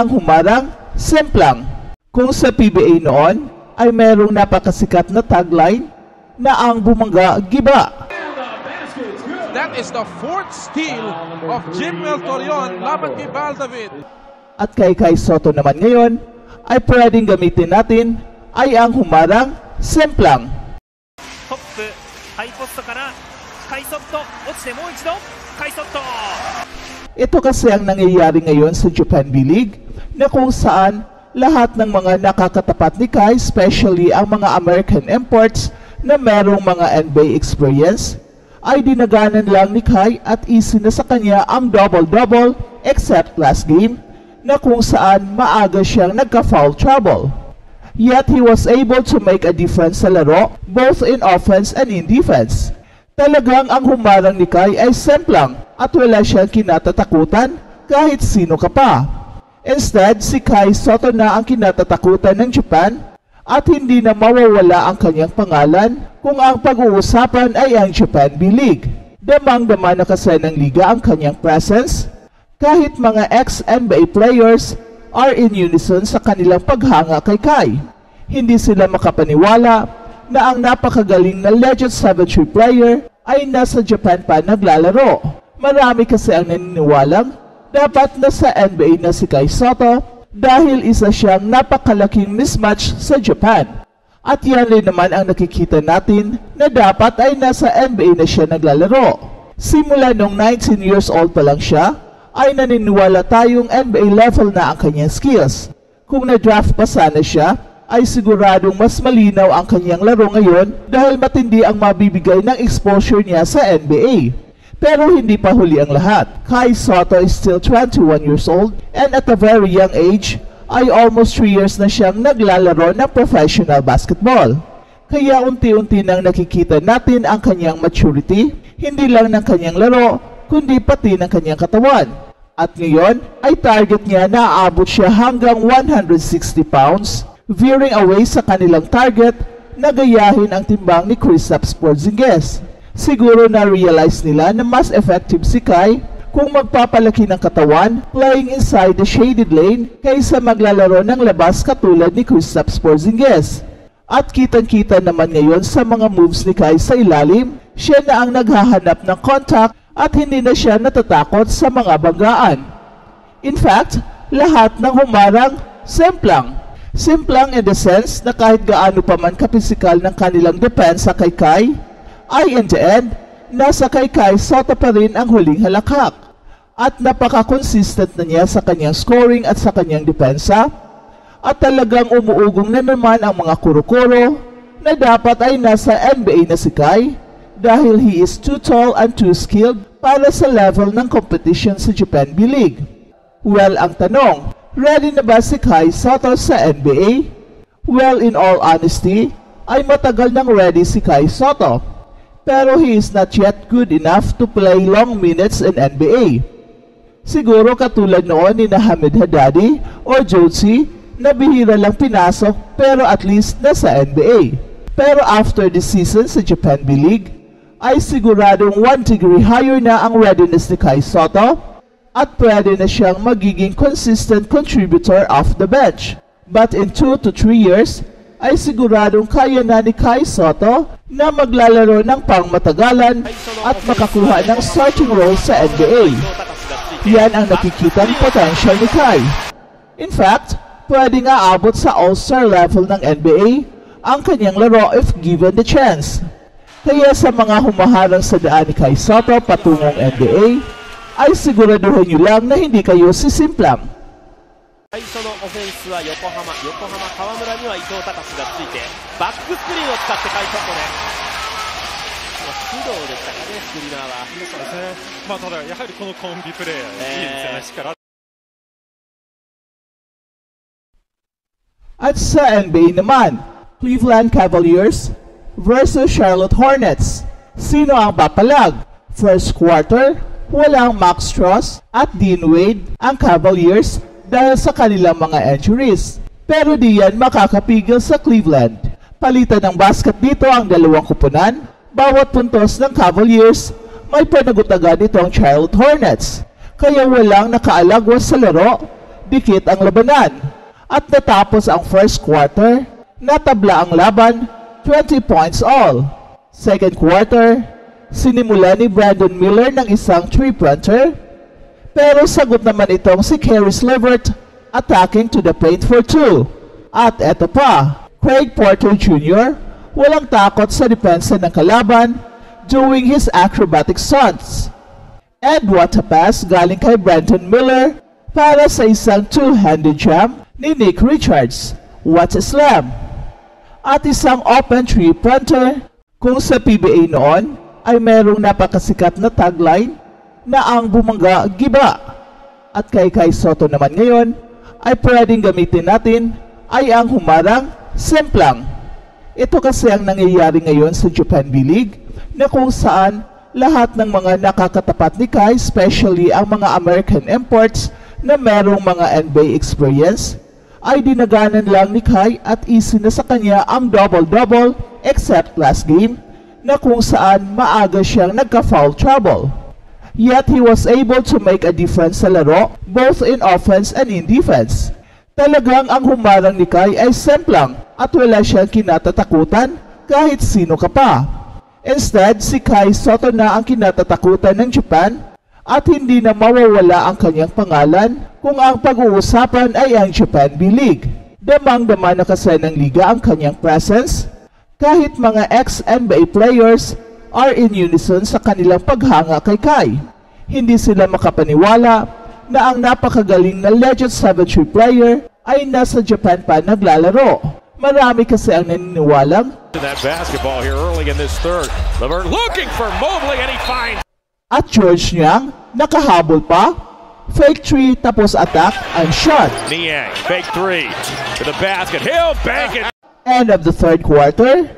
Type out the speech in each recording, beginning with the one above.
ang humarang semplang. Kung sa PBA noon ay merong napakasikat na tagline na ang bumangga giba. That is the fourth steal of Jim Meltorion laban kay Valdavid. At kay Kai Soto naman ngayon ay pwedeng gamitin natin ay ang humarang semplang. Top, high post kara, Kai Soto, otsute mo ichido, Kai Soto. Ito kasi ang nangyayari ngayon sa Japan B-League na kung saan lahat ng mga nakakatapat ni Kai, especially ang mga American imports na merong mga NBA experience, ay dinaganan lang ni Kai at easy na sa kanya ang double-double except last game na kung saan maaga siyang nagka-foul trouble. Yet he was able to make a difference sa laro both in offense and in defense. Talagang ang humarang ni Kai ay semplang at wala siyang kinatatakutan kahit sino ka pa. Instead, si Kai Soto na ang kinatatakutan ng Japan at hindi na mawawala ang kanyang pangalan kung ang pag-uusapan ay ang Japan B-League. Damang-dama na kasi ng liga ang kanyang presence kahit mga ex-NBA players are in unison sa kanilang paghanga kay Kai. Hindi sila makapaniwala na ang napakagaling na Legend 7-3 player ay nasa Japan pa naglalaro. Marami kasi ang naniniwalang dapat nasa NBA na si Kai Soto dahil isa siyang napakalaking mismatch sa Japan. At yan rin naman ang nakikita natin na dapat ay nasa NBA na siya naglalaro. Simula nung 19 years old pa lang siya, ay naniniwala tayong NBA level na ang kanyang skills. Kung na-draft pa sana siya, ay siguradong mas malinaw ang kanyang laro ngayon dahil matindi ang mabibigay ng exposure niya sa NBA. Pero hindi pa huli ang lahat. Kai Soto is still 21 years old and at a very young age ay almost 3 years na siyang naglalaro ng professional basketball. Kaya unti-unti nang nakikita natin ang kanyang maturity, hindi lang ng kanyang laro, kundi pati ng kanyang katawan. At ngayon ay target niya na aabot siya hanggang 160 pounds, veering away sa kanilang target na gayahin ang timbang ni Kristaps Porzingis. Siguro na-realize nila na mas effective si Kai kung magpapalaki ng katawan playing inside the shaded lane kaysa maglalaro ng labas katulad ni Kristaps Porzingis. At kitang-kita naman ngayon sa mga moves ni Kai sa ilalim, siya na ang naghahanap ng contact at hindi na siya natatakot sa mga banggaan. In fact, lahat ng humarang semplang. Simplang in the sense na kahit gaano pa man kapisikal ng kanilang depensa kay Kai, ay in the end, nasa kay Kai Soto pa rin ang huling halakhak. At napaka-consistent na niya sa kanyang scoring at sa kanyang depensa. At talagang umuugong na naman ang mga kuro-kuro na dapat ay nasa NBA na si Kai dahil he is too tall and too skilled para sa level ng competition sa Japan B-League. Well, ang tanong, ready na ba si Kai Soto sa NBA? Well, in all honesty, ay matagal nang ready si Kai Soto. Pero he is not yet good enough to play long minutes in NBA. Siguro katulad noon ni Hamid Haddadi o Josie na bihira lang pinasok pero at least nasa NBA. Pero after the season sa Japan B-League, ay siguradong 1 degree higher na ang readiness ni Kai Soto at pwede na siyang magiging consistent contributor off the bench. But in 2 to 3 years, ay siguradong kaya na ni Kai Soto na maglalaro ng pangmatagalan at makakuha ng starting role sa NBA. Yan ang nakikitang potential ni Kai. In fact, pwede nga abot sa all-star level ng NBA ang kanyang laro if given the chance. Kaya sa mga humaharang sa daan ni Kai Soto patungong NBA, ay siguraduhin nyo lang na hindi kayo sisimplang. 最初のオフェンスは横浜横浜河村には伊藤隆がついてバックスクリーンを使ってカイソットね須藤でしたかねスクリーナーはそうですね。まあただやはりこのコンビプレー、いいですよね。力 At sa NBA naman, Cleveland Cavaliers versus Charlotte Hornets. Sino ang papalag? First quarter, walang Max Strauss at Dean Wade ang Cavaliers dahil sa kanilang mga injuries. Pero di yan makakapigil sa Cleveland. Palitan ng basket dito ang dalawang kupunan. Bawat puntos ng Cavaliers, may panagot agad ito ang Charlotte Hornets. Kaya walang nakaalagwas sa laro dikit ang labanan. At natapos ang first quarter, natabla ang laban 20 points all. Second quarter, sinimula ni Brandon Miller ng isang three-pointer, pero sagot naman itong si Caris Levert attacking to the paint for two. At eto pa, Craig Porter Jr. walang takot sa depensa ng kalaban doing his acrobatic stunts. And what a pass galing kay Brandon Miller para sa isang two-handed jam ni Nick Richards. What a slam! At isang open three-pointer kung sa PBA noon ay merong napakasikat na tagline na ang bumangga giba. At kay Kai Soto naman ngayon ay pwedeng gamitin natin ay ang humarang simplang. Ito kasi ang nangyayari ngayon sa Japan B-League na kung saan lahat ng mga nakakatapat ni Kai, especially ang mga American imports na merong mga NBA experience, ay dinaganan lang ni Kai at easy na sa kanya ang double-double except last game na kung saan maaga siyang nagka-foul trouble. Yet he was able to make a difference sa laro both in offense and in defense. Talagang ang humarang ni Kai ay semplang at wala siyang kinatatakutan kahit sino ka pa. Instead, si Kai Soto na ang kinatatakutan ng Japan at hindi na mawawala ang kanyang pangalan kung ang pag-uusapan ay ang Japan B-League. Damang-dama na kasi ng liga ang kanyang presence kahit mga ex-NBA players are in unison sa kanilang paghanga kay Kai. Hindi sila makapaniwala na ang napakagaling na Legend 7-3 player ay nasa Japan pa naglalaro. Marami kasi ang naniniwalang that basketball here early in this third. Levert looking for Mobley and he finds at George Niang nakahabol pa, fake 3 tapos attack and shot. Niang. Fake three to the basket. He'll bank it. End of the third quarter,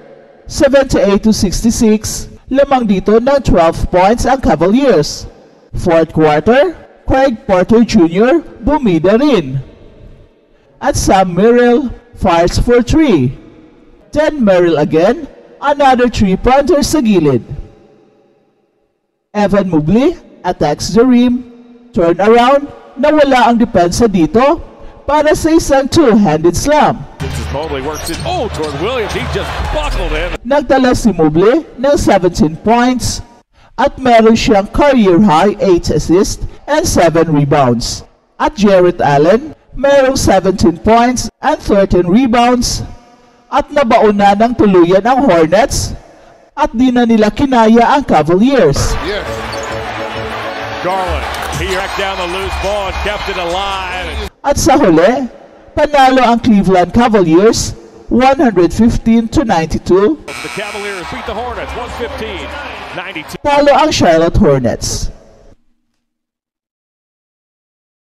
78 to 66, lamang dito ng 12 points ang Cavaliers. Fourth quarter, Craig Porter Jr. bumida rin. At Sam Merrill fires for 3. Then Merrill again, another 3-pointer sa gilid. Evan Mobley attacks the rim, turn around, nawala ang depensa dito para sa isang two-handed slam. Mobley works it. Oh, toward Williams. He just buckled him. Nagdala si Mobley ng 17 points at meron siyang career high 8 assists and 7 rebounds. At Jarrett Allen, merong 17 points and 13 rebounds at nabaon na ng tuluyan ang Hornets at di na nila kinaya ang Cavaliers. Garland. He down the loose ball and kept it alive. At sa huli, panalo ang Cleveland Cavaliers 115 to 92, The Cavaliers beat the Hornets 115 92. talo ang Charlotte Hornets.